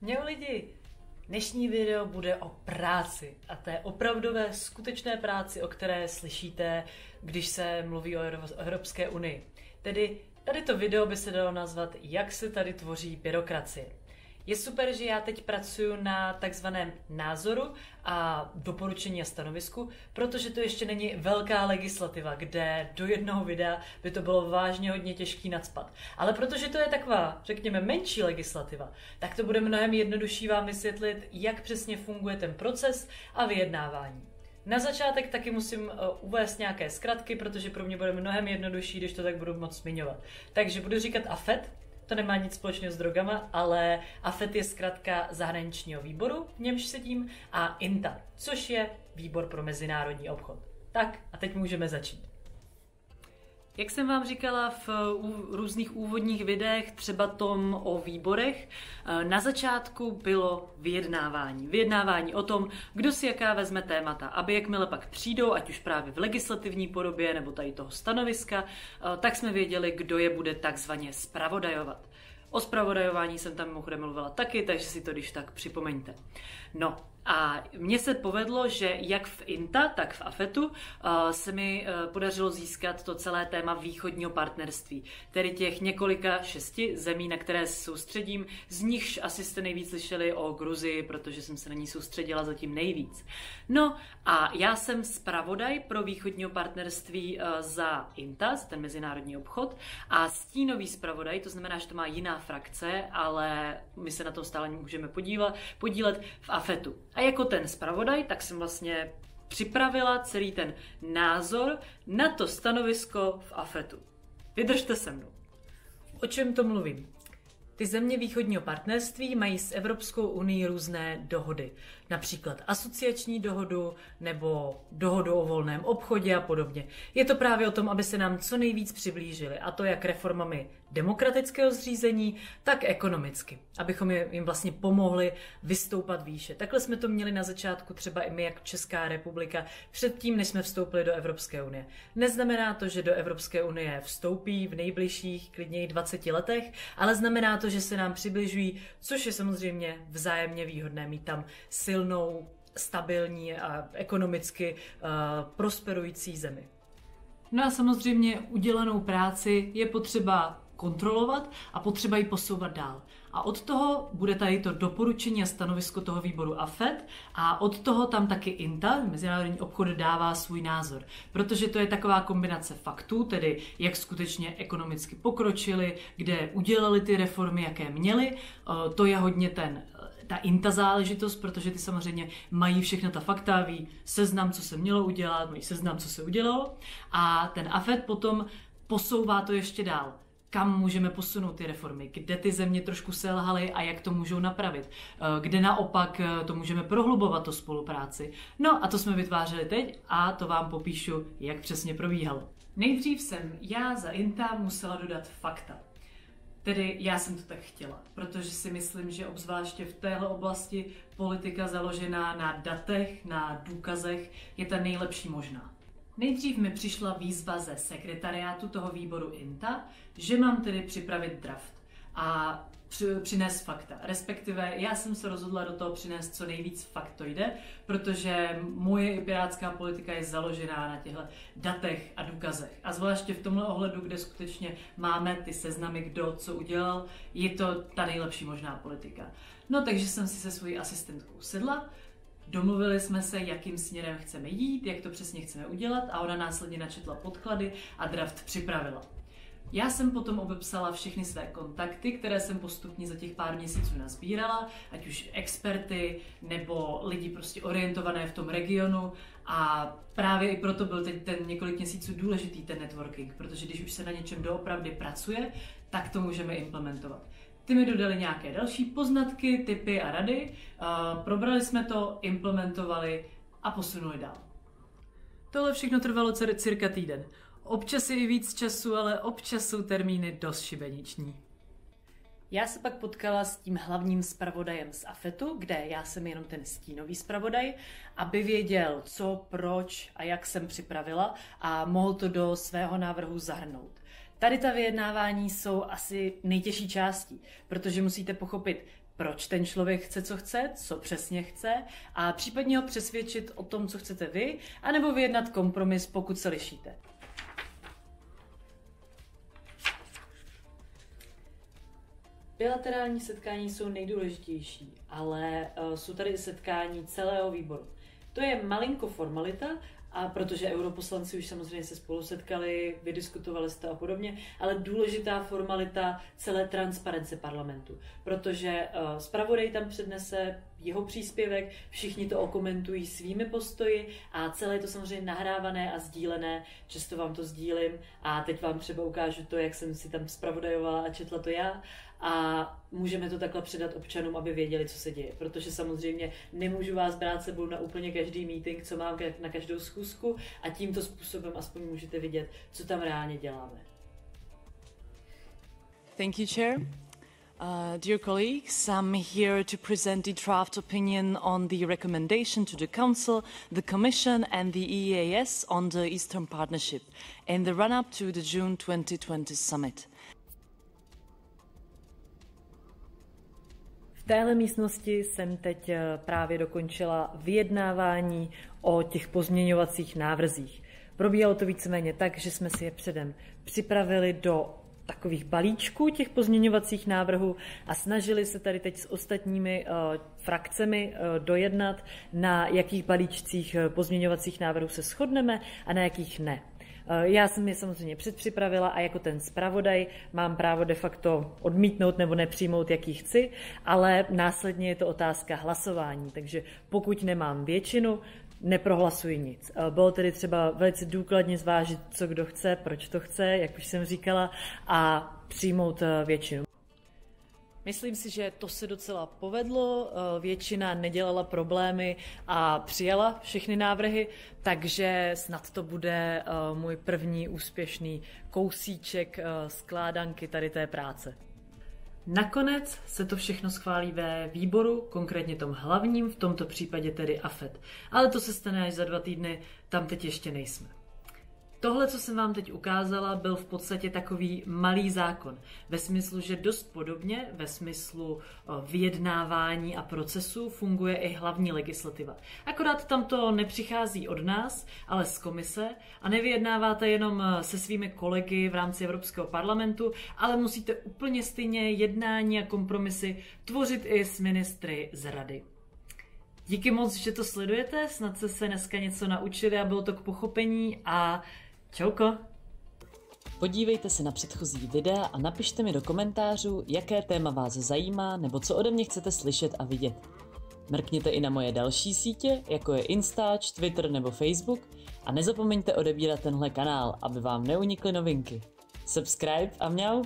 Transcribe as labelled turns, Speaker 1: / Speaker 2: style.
Speaker 1: Měl lidi, dnešní video bude o práci a té opravdové skutečné práci, o které slyšíte, když se mluví o Evropské unii. Tedy tady to video by se dalo nazvat, jak se tady tvoří byrokracie. Je super, že já teď pracuji na takzvaném názoru a doporučení a stanovisku, protože to ještě není velká legislativa, kde do jednoho videa by to bylo vážně hodně těžký nadspat. Ale protože to je taková, řekněme, menší legislativa, tak to bude mnohem jednodušší vám vysvětlit, jak přesně funguje ten proces a vyjednávání. Na začátek taky musím eh, uvést nějaké zkratky, protože pro mě bude mnohem jednodušší, když to tak budu moc zmiňovat. Takže budu říkat AFET, to nemá nic společného s drogama, ale AFET je zkrátka zahraničního výboru, v němž sedím, a INTA, což je výbor pro mezinárodní obchod. Tak a teď můžeme začít. Jak jsem vám říkala v různých úvodních videích, třeba tom o výborech, eh, na začátku bylo vyjednávání. Vyjednávání o tom, kdo si jaká vezme témata, aby jakmile pak přijdou, ať už právě v legislativní podobě nebo tady toho stanoviska, eh, tak jsme věděli, kdo je bude takzvaně spravodajovat. O spravodajování jsem tam mimochodem mluvila taky, takže si to když tak připomeňte. No, a mně se povedlo, že jak v INTA, tak v AFETu uh, se mi uh, podařilo získat to celé téma východního partnerství, tedy těch několika šesti zemí, na které se soustředím, z nichž asi jste nejvíc slyšeli o Gruzii, protože jsem se na ní soustředila zatím nejvíc. No a já jsem zpravodaj pro východního partnerství uh, za INTA, za ten mezinárodní obchod, a stínový zpravodaj, to znamená, že to má jiná frakce, ale my se na to stále můžeme podívat, podílet v AFETu. A jako ten zpravodaj, tak jsem vlastně připravila celý ten názor na to stanovisko v AFETu. Vydržte se mnou. O čem to mluvím? Ty země východního partnerství mají s Evropskou unii různé dohody. Například asociační dohodu nebo dohodu o volném obchodě a podobně. Je to právě o tom, aby se nám co nejvíc přiblížili. A to jak reformami demokratického zřízení, tak ekonomicky, abychom jim vlastně pomohli vystoupat výše. Takhle jsme to měli na začátku třeba i my, jak Česká republika, předtím, než jsme vstoupili do Evropské unie. Neznamená to, že do Evropské unie vstoupí v nejbližších klidněji 20 letech, ale znamená to, že se nám přibližují, což je samozřejmě vzájemně výhodné mít tam silnou, stabilní a ekonomicky uh, prosperující zemi. No a samozřejmě udělanou práci je potřeba kontrolovat a potřeba ji posouvat dál. A od toho bude tady to doporučení a stanovisko toho výboru AFED a od toho tam taky INTA, Mezinárodní obchod, dává svůj názor. Protože to je taková kombinace faktů, tedy jak skutečně ekonomicky pokročili, kde udělali ty reformy, jaké měli. To je hodně ten ta INTA záležitost, protože ty samozřejmě mají všechna ta fakta, ví seznam, co se mělo udělat, mají seznam, co se udělalo a ten AFED potom posouvá to ještě dál kam můžeme posunout ty reformy, kde ty země trošku selhaly a jak to můžou napravit, eh, kde naopak eh, to můžeme prohlubovat, to spolupráci. No a to jsme vytvářeli teď a to vám popíšu, jak přesně probíhalo. Nejdřív jsem já za INTA musela dodat fakta. Tedy já jsem to tak chtěla, protože si myslím, že obzvláště v téhle oblasti politika založená na datech, na důkazech je ta nejlepší možná. Nejdřív mi přišla výzva ze sekretariátu toho výboru INTA, že mám tedy připravit draft a přinést fakta. Respektive já jsem se rozhodla do toho přinést co nejvíc faktoide, protože moje pirátská politika je založená na těchto datech a důkazech. A zvláště v tomhle ohledu, kde skutečně máme ty seznamy, kdo co udělal, je to ta nejlepší možná politika. No takže jsem si se svojí asistentkou sedla, Domluvili jsme se, jakým směrem chceme jít, jak to přesně chceme udělat a ona následně načetla podklady a draft připravila. Já jsem potom obepsala všechny své kontakty, které jsem postupně za těch pár měsíců nazbírala, ať už experty nebo lidi prostě orientované v tom regionu a právě i proto byl teď ten několik měsíců důležitý ten networking, protože když už se na něčem doopravdy pracuje, tak to můžeme implementovat. Ty mi dodali nějaké další poznatky, typy a rady, probrali jsme to, implementovali a posunuli dál. Tohle všechno trvalo cirka týden. Občas je i víc času, ale občas jsou termíny dost šibeniční. Já se pak potkala s tím hlavním zpravodajem z AFETu, kde já jsem jenom ten stínový zpravodaj, aby věděl, co, proč a jak jsem připravila a mohl to do svého návrhu zahrnout. Tady ta vyjednávání jsou asi nejtěžší částí, protože musíte pochopit, proč ten člověk chce, co chce, co přesně chce a případně ho přesvědčit o tom, co chcete vy, anebo vyjednat kompromis, pokud se lišíte. Bilaterální setkání jsou nejdůležitější, ale uh, jsou tady setkání celého výboru. To je malinko formalita, a protože europoslanci už samozřejmě se spolu setkali, vydiskutovali jste a podobně, ale důležitá formalita celé transparence parlamentu, protože uh, zpravodaj tam přednese jeho příspěvek, všichni to okomentují svými postoji a celé je to samozřejmě nahrávané a sdílené, často vám to sdílím a teď vám třeba ukážu to, jak jsem si tam zpravodajovala a četla to já a můžeme to takhle předat občanům, aby věděli, co se děje. Protože samozřejmě nemůžu vás brát sebou na úplně každý meeting, co mám na každou schůzku a tímto způsobem aspoň můžete vidět, co tam reálně děláme.
Speaker 2: Thank you, Chair. Uh, dear colleagues, I'm here to present the draft opinion on the recommendation to the Council, the Commission and the EAS on the Eastern Partnership in the run-up to the June 2020 summit.
Speaker 1: téhle místnosti jsem teď eh, právě dokončila vyjednávání o těch pozměňovacích návrzích. Probíhalo to víceméně tak, že jsme si je předem připravili do takových balíčků těch pozměňovacích návrhů a snažili se tady teď s ostatními uh, frakcemi uh, dojednat, na jakých balíčcích pozměňovacích návrhů se shodneme a na jakých ne. Eh, já jsem je samozřejmě předpřipravila a jako ten zpravodaj mám právo de facto odmítnout nebo nepřijmout, jaký chci, ale následně je to otázka hlasování. Takže pokud nemám většinu, neprohlasuji nic. Eh, bylo tedy třeba velice důkladně zvážit, co kdo chce, proč to chce, jak už jsem říkala, a přijmout eh, většinu. Myslím si, že to se docela povedlo, eh, většina nedělala problémy a přijala všechny návrhy, takže snad to bude můj první úspěšný kousíček skládanky tady té práce. Nakonec se to všechno schválí ve výboru, konkrétně tom hlavním, v tomto případě tedy AFET. Ale to se stane až za dva týdny, tam teď ještě nejsme. Tohle, co jsem vám teď ukázala, byl v podstatě takový malý zákon. Ve smyslu, že dost podobně, ve smyslu vyjednávání a procesu, funguje i hlavní legislativa. Akorát tam to nepřichází od nás, ale z komise a nevyjednáváte jenom se svými kolegy v rámci Evropského parlamentu, ale musíte úplně stejně jednání a kompromisy tvořit i s ministry z rady. Díky moc, že to sledujete, snad se se dneska něco naučili a bylo to k pochopení a Čauko!
Speaker 2: Podívejte se na předchozí videa a napište mi do komentářů, jaké téma vás zajímá nebo co ode mě chcete slyšet a vidět. Mrkněte i na moje další sítě, jako je Instač, Twitter nebo Facebook a nezapomeňte odebírat tenhle kanál, aby vám neunikly novinky. Subscribe a mňau!